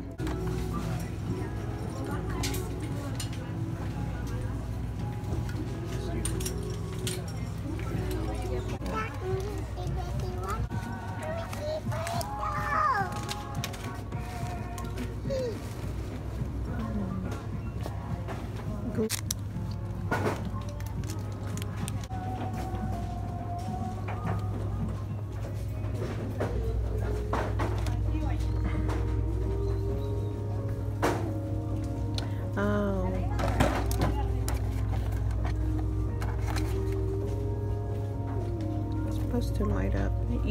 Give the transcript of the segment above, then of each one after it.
ahead.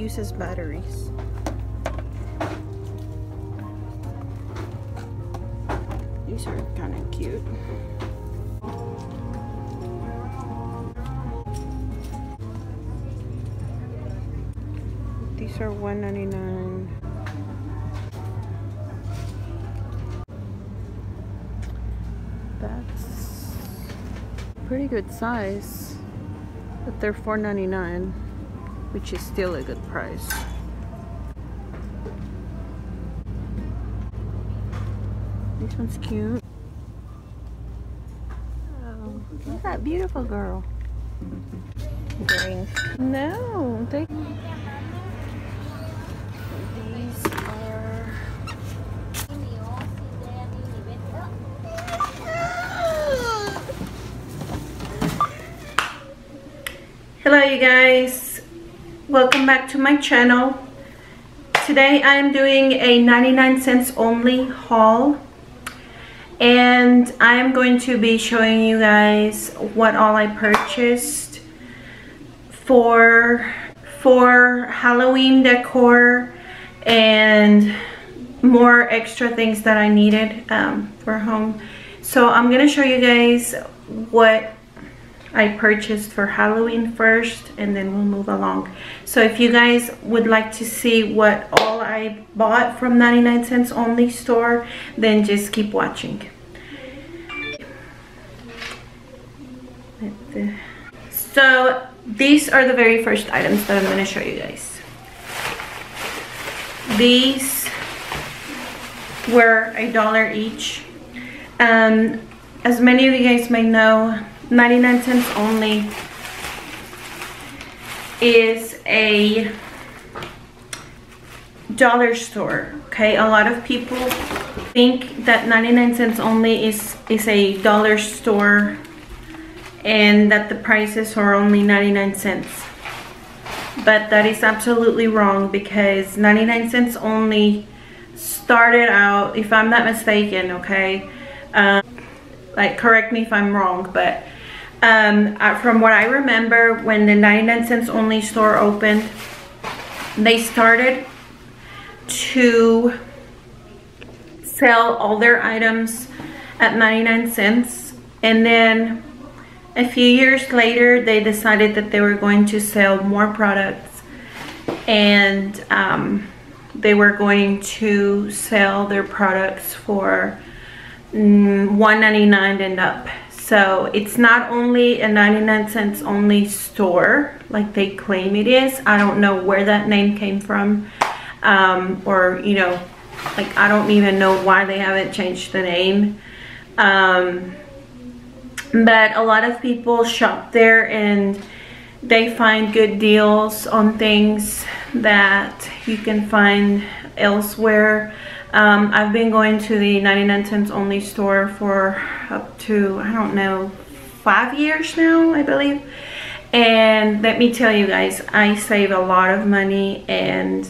Uses batteries. These are kind of cute. These are $1.99. That's pretty good size, but they're $4.99, which is still a good price. This one's cute. Oh, look at that beautiful girl. Drinks. No, they. These are. Hello, you guys. Welcome back to my channel. Today I'm doing a 99 cents only haul and I'm going to be showing you guys what all I purchased for for Halloween decor and more extra things that I needed um, for home so I'm gonna show you guys what I purchased for Halloween first and then we'll move along. So if you guys would like to see what all I bought from 99 cents only store, then just keep watching. So these are the very first items that I'm going to show you guys. These were a dollar each. Um, as many of you guys may know, 99 cents only is a dollar store okay? A lot of people think that 99 cents only is is a dollar store and that the prices are only 99 cents. But that is absolutely wrong because 99 cents only started out if i'm not mistaken okay? Um, like correct me if i'm wrong but um, uh, from what I remember when the 99 cents only store opened they started to sell all their items at 99 cents and then a few years later they decided that they were going to sell more products. And um, they were going to sell their products for mm, 1.99 and up so it's not only a 99 cents only store like they claim it is. I don't know where that name came from. Um, or, you know, like I don't even know why they haven't changed the name. Um, but a lot of people shop there and they find good deals on things that you can find elsewhere. Um, I've been going to the 99 cents only store for up to, I don't know, five years now, I believe. And let me tell you guys, I save a lot of money and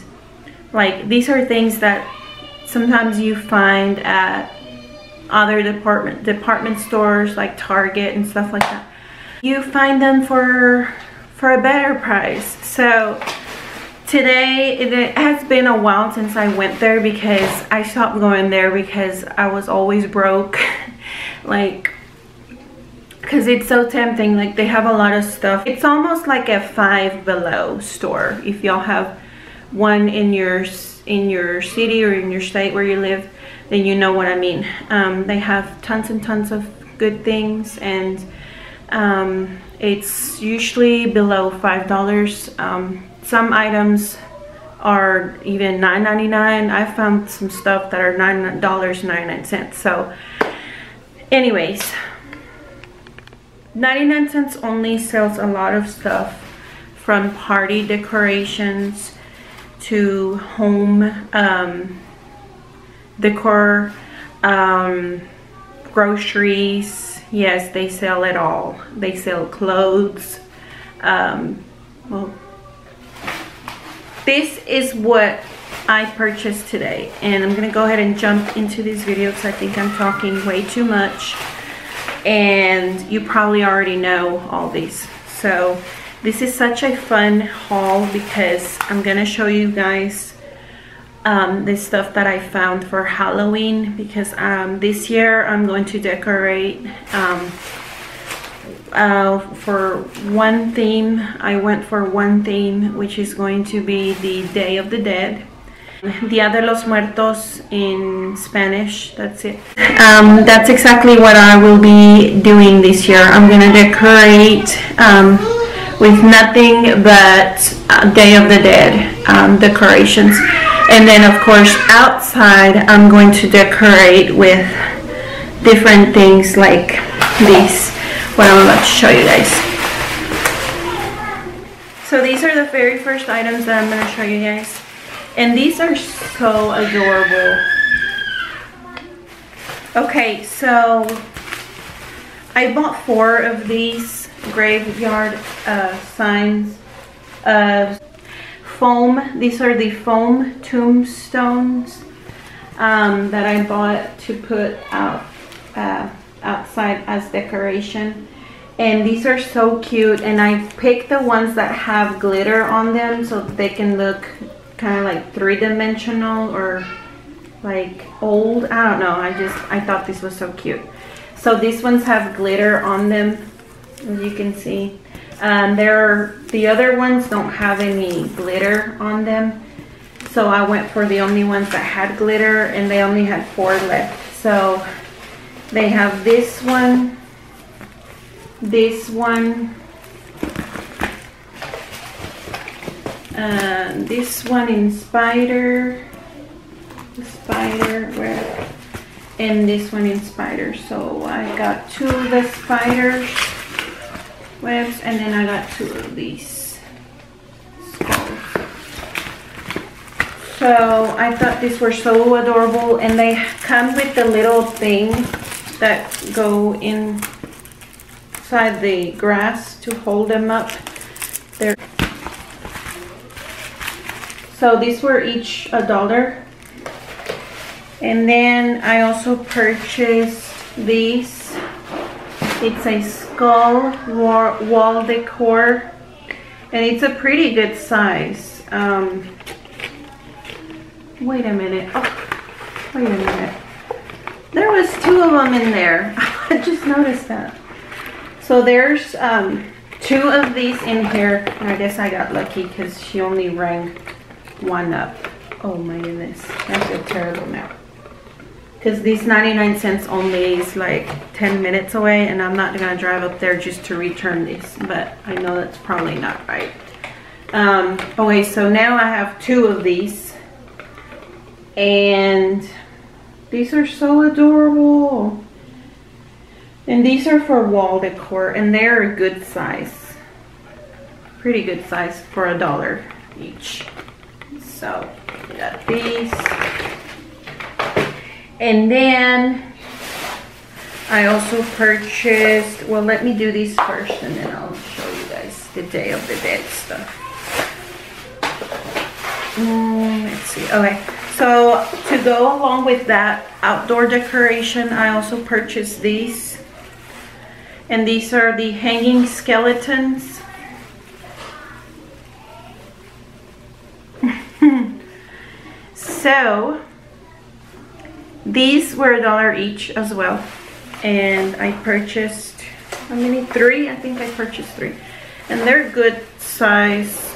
like these are things that sometimes you find at other department department stores like Target and stuff like that. You find them for for a better price. So today it has been a while since I went there because I stopped going there because I was always broke. Like because it's so tempting like they have a lot of stuff. It's almost like a five below store if y'all have one in your in your city or in your state where you live then you know what I mean. Um, they have tons and tons of good things and um, it's usually below five dollars um, some items are even $9.99. I found some stuff that are $9.99. So anyways, 99 cents only sells a lot of stuff from party decorations to home um, decor, um, groceries. Yes, they sell it all. They sell clothes. Um, well, this is what I purchased today and I'm gonna go ahead and jump into this video because I think I'm talking way too much and you probably already know all these so this is such a fun haul because I'm gonna show you guys um, the stuff that I found for Halloween because um, this year I'm going to decorate um, uh, for one theme I went for one theme which is going to be the Day of the Dead Dia de los Muertos in Spanish, that's it. Um, that's exactly what I will be doing this year. I'm gonna decorate um, with nothing but uh, Day of the Dead um, decorations. And then of course outside I'm going to decorate with different things like these, what I'm about to show you guys. So these are the very first items that I'm gonna show you guys. And these are so adorable. Okay, so I bought four of these graveyard uh, signs of foam. These are the foam tombstones um, that I bought to put out uh, outside as decoration. And these are so cute and I picked the ones that have glitter on them so they can look kind of like three-dimensional or like old i don't know i just i thought this was so cute so these ones have glitter on them as you can see um, there are the other ones don't have any glitter on them. So i went for the only ones that had glitter and they only had four left. So they have this one this one uh, this one in spider spider where and this one in spider. So I got two of the spiders webs and then I got two of these skulls so I thought these were so adorable and they come with the little thing that go inside the grass to hold them up they're so these were each a dollar. And then I also purchased these. It's a skull wall decor. And it's a pretty good size. Um, wait a minute. Oh, wait a minute. There was two of them in there. I just noticed that. So there's um, two of these in here. And I guess I got lucky because she only rang one up. Oh my goodness, I feel terrible now. Because these 99 cents only is like 10 minutes away and I'm not gonna drive up there just to return these, but I know that's probably not right. Um, okay, so now I have two of these and these are so adorable. And these are for wall decor and they're a good size. Pretty good size for a dollar each. So we got these. And then I also purchased, well, let me do these first and then I'll show you guys the Day of the Dead stuff. Mm, let's see. Okay. So to go along with that outdoor decoration, I also purchased these. And these are the hanging skeletons. so these were a dollar each as well. And I purchased how many? Three? I think I purchased three. And they're good size.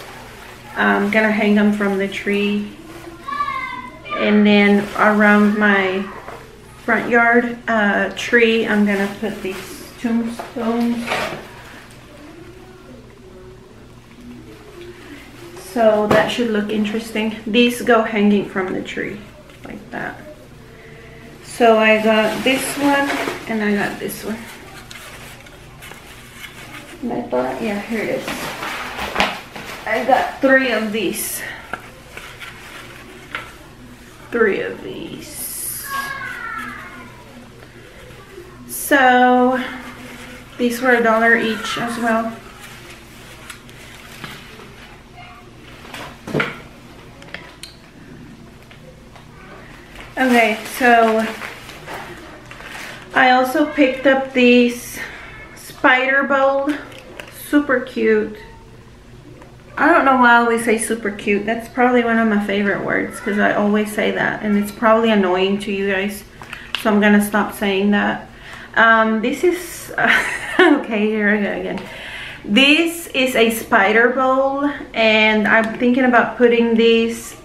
I'm gonna hang them from the tree. And then around my front yard uh, tree I'm gonna put these tombstones. So that should look interesting. These go hanging from the tree like that. So I got this one and I got this one. I thought, yeah, here it is. I got three of these. Three of these. So these were a dollar each as well. Okay, so I also picked up these spider bowl, super cute. I don't know why I always say super cute. That's probably one of my favorite words because I always say that and it's probably annoying to you guys. So I'm gonna stop saying that. Um, this is, okay, here I go again. This is a spider bowl and I'm thinking about putting this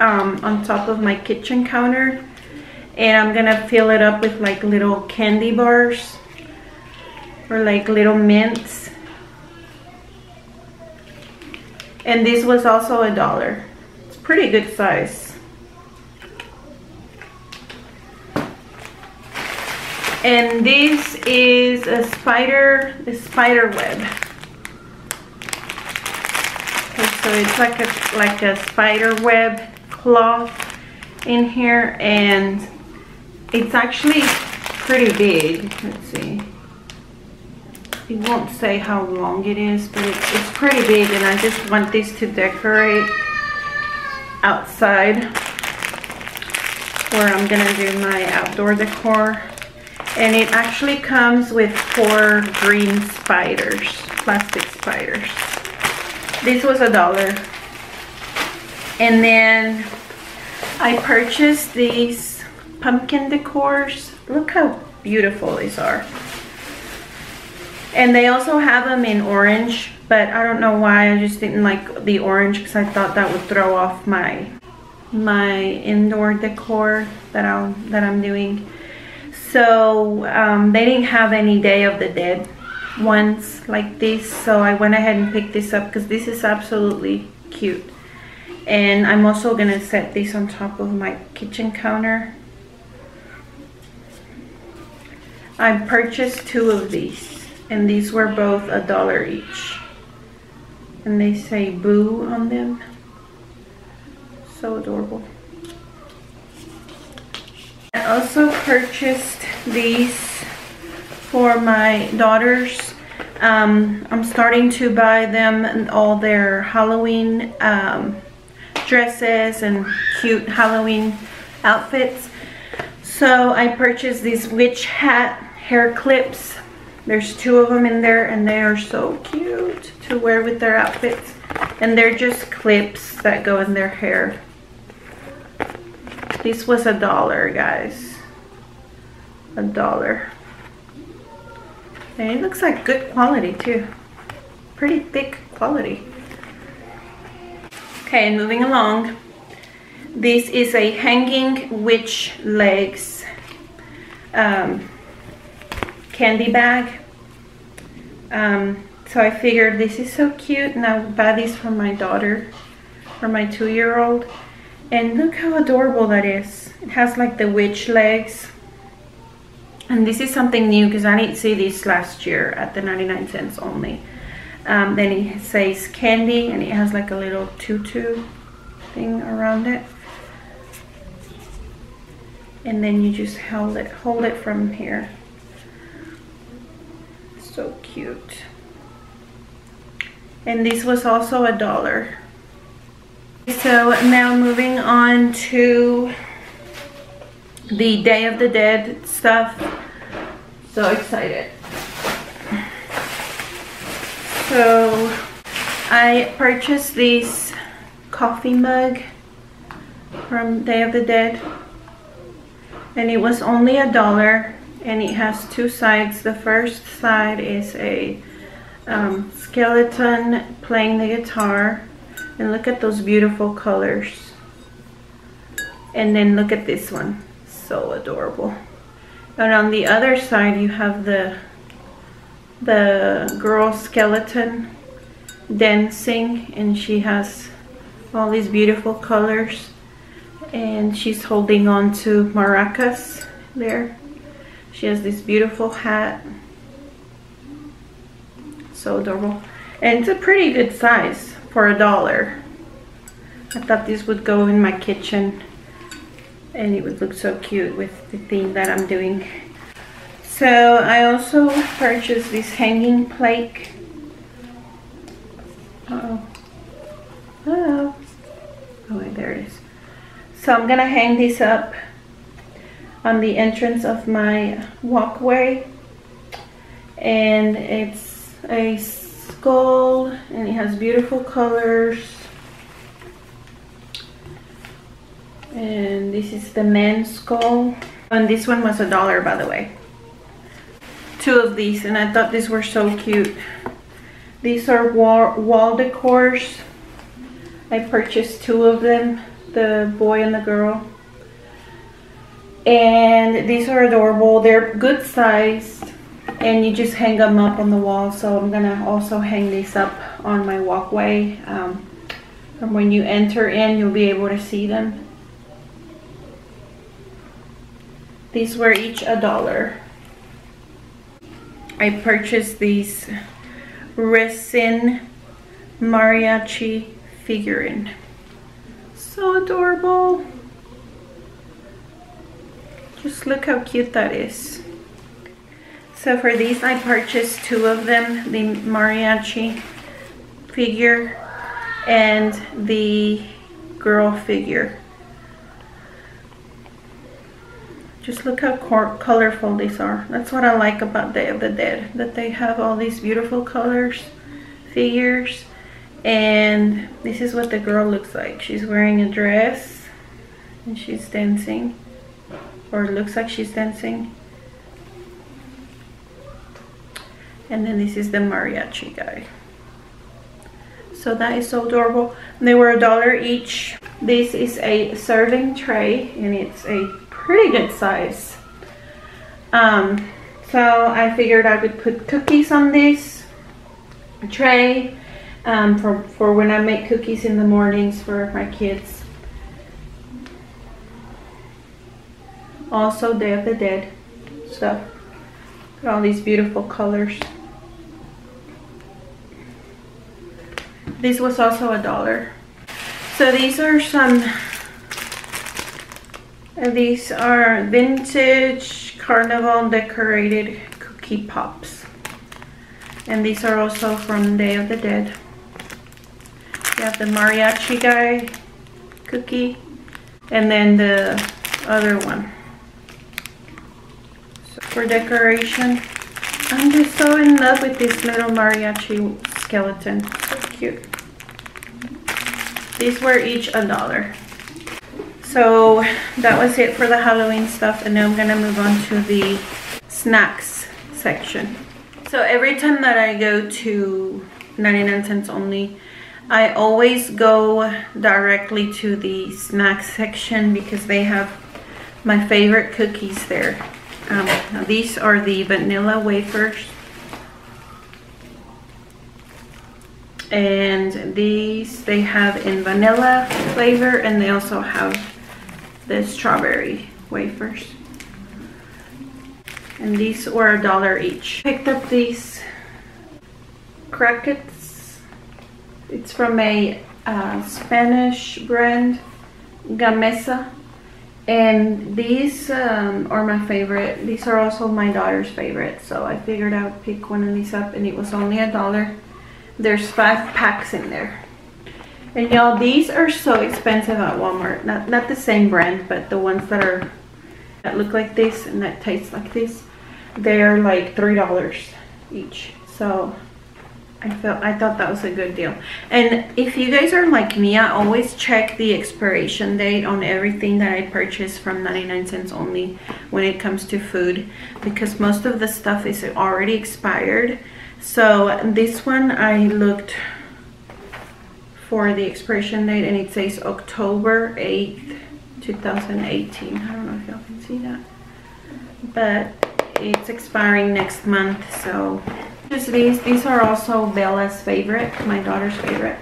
um, on top of my kitchen counter and I'm gonna fill it up with like little candy bars or like little mints. And this was also a dollar. It's pretty good size. And this is a spider a spider web. Okay, so it's like a like a spider web cloth in here and it's actually pretty big. Let's see. It won't say how long it is but it's, it's pretty big and I just want this to decorate outside where I'm gonna do my outdoor decor. And it actually comes with four green spiders plastic spiders. This was a dollar. And then I purchased these pumpkin decors. Look how beautiful these are. And they also have them in orange, but I don't know why. I just didn't like the orange because I thought that would throw off my my indoor decor that I'm that I'm doing. So um, they didn't have any Day of the Dead ones like this, so I went ahead and picked this up because this is absolutely cute and I'm also gonna set this on top of my kitchen counter I purchased two of these and these were both a dollar each. And they say boo on them. So adorable. I also purchased these for my daughters. Um, I'm starting to buy them all their Halloween um, dresses and cute Halloween outfits. So I purchased these witch hat hair clips. There's two of them in there and they are so cute to wear with their outfits. And they're just clips that go in their hair. This was a dollar, guys. A dollar. And it looks like good quality too. Pretty thick quality. Okay, moving along. This is a hanging witch legs um, candy bag. Um, so I figured this is so cute and I would buy this for my daughter, for my two-year-old. And look how adorable that is. It has like the witch legs. And this is something new because I didn't see this last year at the 99 cents only. Um, then it says candy and it has like a little tutu thing around it. And then you just hold it, hold it from here. So cute. And this was also a dollar. So now moving on to the Day of the Dead stuff. So excited. So I purchased this coffee mug from Day of the Dead and it was only a dollar and it has two sides. The first side is a um, skeleton playing the guitar and look at those beautiful colors. And then look at this one, so adorable. And on the other side you have the the girl skeleton dancing and she has all these beautiful colors and she's holding on to maracas there she has this beautiful hat. So adorable. And it's a pretty good size for a dollar. I thought this would go in my kitchen. And it would look so cute with the theme that I'm doing. So I also purchased this hanging plate. Uh oh Hello. Oh wait, there it is. So I'm gonna hang this up on the entrance of my walkway. And it's a skull and it has beautiful colors. And this is the man's skull. And this one was a dollar by the way. Two of these and I thought these were so cute. These are wall, wall decors I purchased two of them, the boy and the girl. And these are adorable. They're good sized and you just hang them up on the wall. So I'm gonna also hang these up on my walkway. Um, from when you enter in, you'll be able to see them. These were each a dollar. I purchased these resin mariachi figurine. So adorable. Just look how cute that is. So for these I purchased two of them, the mariachi figure and the girl figure. Just look how colorful these are. That's what I like about Day of the Dead, that they have all these beautiful colors, figures, and this is what the girl looks like she's wearing a dress and she's dancing or it looks like she's dancing. And then this is the mariachi guy. So that is so adorable. They were a dollar each. This is a serving tray and it's a pretty good size. Um, so I figured I would put cookies on this tray um, for, for when I make cookies in the mornings for my kids. Also Day of the Dead stuff. all these beautiful colors. This was also a dollar. So these are some, these are vintage carnival decorated cookie pops. And these are also from Day of the Dead. You have the mariachi guy cookie and then the other one. For decoration, I'm just so in love with this little mariachi skeleton. So cute. These were each a dollar. So that was it for the Halloween stuff and now I'm gonna move on to the snacks section. So every time that I go to 99 cents only, I always go directly to the snack section because they have my favorite cookies there. Um, these are the vanilla wafers. And these they have in vanilla flavor and they also have the strawberry wafers. And these were a dollar each. Picked up these crackets it's from a uh, Spanish brand, Gamesa. And these um, are my favorite. These are also my daughter's favorite. So I figured I would pick one of these up and it was only a dollar. There's five packs in there. And y'all, these are so expensive at Walmart. Not, not the same brand, but the ones that are that look like this and that taste like this. They're like $3 each. So I felt I thought that was a good deal. And if you guys are like me, I always check the expiration date on everything that I purchase from 99 cents only when it comes to food because most of the stuff is already expired. So this one I looked for the expiration date and it says October 8th, 2018. I don't know if y'all can see that. But it's expiring next month, so just these. These are also Bella's favorite, my daughter's favorite.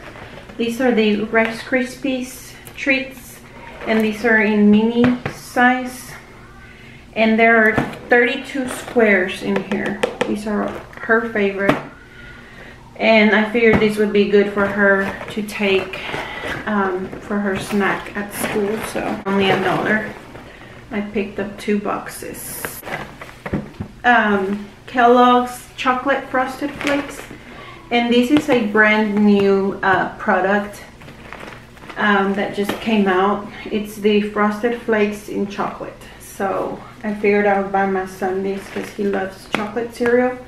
These are the Rice Krispies treats and these are in mini size. And there are 32 squares in here. These are her favorite. And I figured this would be good for her to take um, for her snack at school. So only a dollar. I picked up two boxes. Um, Kellogg's Chocolate Frosted Flakes. And this is a brand new uh, product um, that just came out. It's the Frosted Flakes in chocolate. So I figured I would buy my son these because he loves chocolate cereal.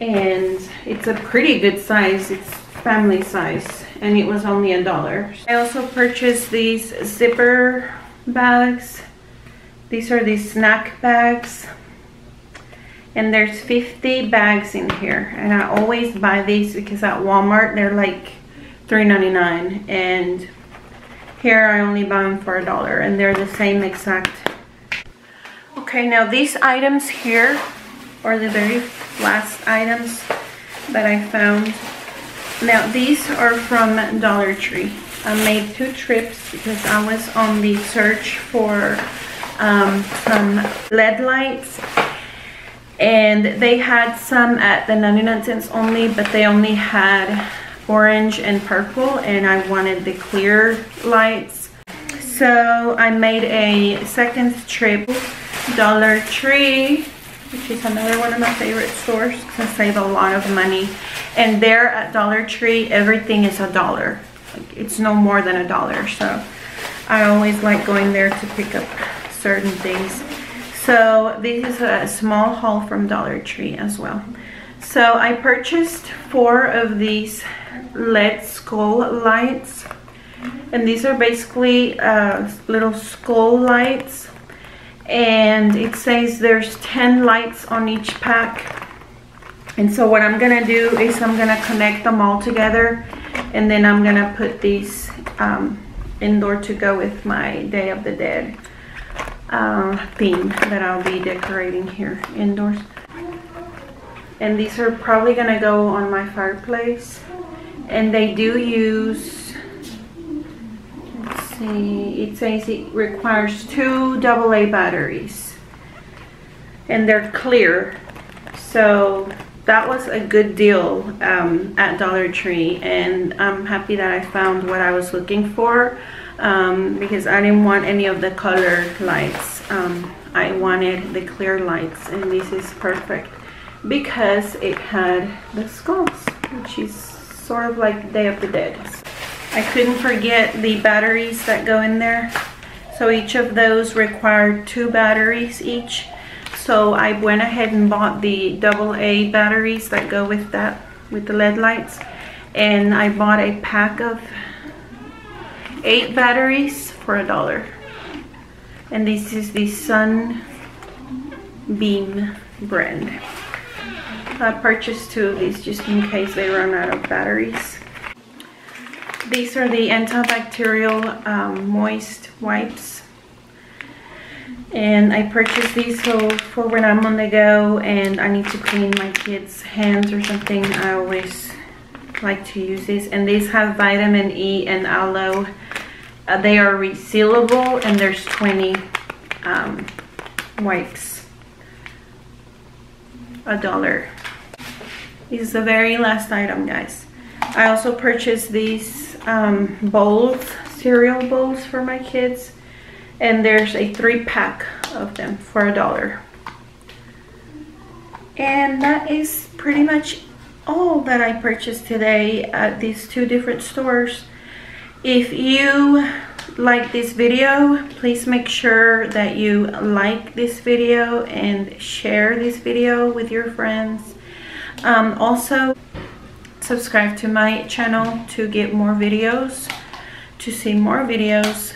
And it's a pretty good size. It's family size. And it was only a dollar. I also purchased these zipper bags. These are the snack bags. And there's 50 bags in here. And I always buy these because at Walmart they're like $3.99 and here I only buy them for a dollar. And they're the same exact. Okay now these items here are the very last items that I found. Now these are from Dollar Tree. I made two trips because I was on the search for um, some LED lights and they had some at the 99 cents only but they only had orange and purple and I wanted the clear lights. So I made a second trip, Dollar Tree, which is another one of my favorite stores because I save a lot of money. And there at Dollar Tree, everything is a dollar. It's no more than a dollar. So I always like going there to pick up certain things. So this is a small haul from Dollar Tree as well. So I purchased four of these LED skull lights. And these are basically uh, little skull lights. And it says there's 10 lights on each pack. And so what I'm gonna do is I'm gonna connect them all together and then I'm gonna put these um, indoor to go with my Day of the Dead uh, theme that I'll be decorating here indoors. And these are probably gonna go on my fireplace. And they do use let's see it says it requires two AA batteries. And they're clear. So that was a good deal um, at Dollar Tree. And I'm happy that I found what I was looking for um, because I didn't want any of the colored lights um, I wanted the clear lights and this is perfect because it had the skulls which is sort of like Day of the Dead. I couldn't forget the batteries that go in there. So each of those required two batteries each. So I went ahead and bought the AA batteries that go with that, with the LED lights. And I bought a pack of eight batteries for a dollar. And this is the Sun Beam brand. I purchased two of these just in case they run out of batteries. These are the antibacterial um, moist wipes. And I purchased these so for when I'm on the go and I need to clean my kids' hands or something, I always like to use these. And these have vitamin E and aloe. Uh, they are resealable and there's 20 um, wipes. A dollar. This is the very last item, guys. I also purchased these um, bowls, cereal bowls for my kids. And there's a three pack of them for a dollar. And that is pretty much all that I purchased today at these two different stores. If you like this video, please make sure that you like this video and share this video with your friends. Um, also, subscribe to my channel to get more videos, to see more videos.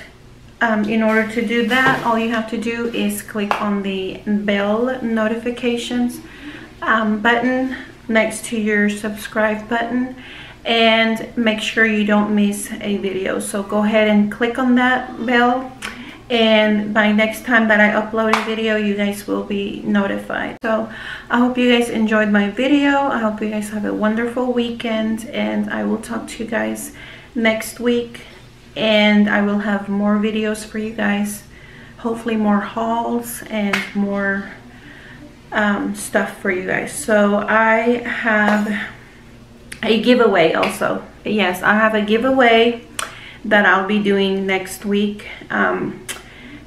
Um, in order to do that, all you have to do is click on the bell notifications um, button next to your subscribe button and make sure you don't miss a video. So go ahead and click on that bell and by next time that I upload a video you guys will be notified. So I hope you guys enjoyed my video. I hope you guys have a wonderful weekend and I will talk to you guys next week and I will have more videos for you guys. Hopefully more hauls and more um, stuff for you guys. So I have a giveaway also. Yes I have a giveaway that I'll be doing next week um,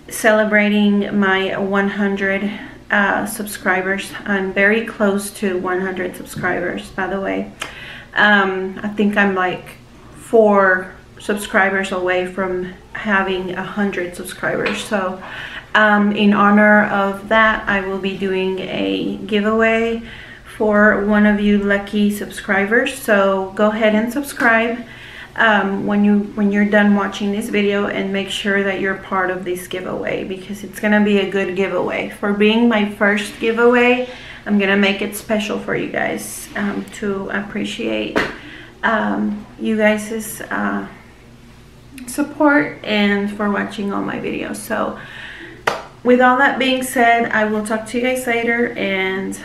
celebrating my 100 uh, subscribers. I'm very close to 100 subscribers by the way. Um, I think I'm like four subscribers away from having a hundred subscribers. So um, in honor of that I will be doing a giveaway for one of you lucky subscribers. So go ahead and subscribe um, when you when you're done watching this video and make sure that you're part of this giveaway because it's gonna be a good giveaway. For being my first giveaway I'm gonna make it special for you guys um, to appreciate um, you guys' uh, support and for watching all my videos. So with all that being said I will talk to you guys later and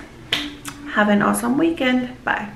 have an awesome weekend. Bye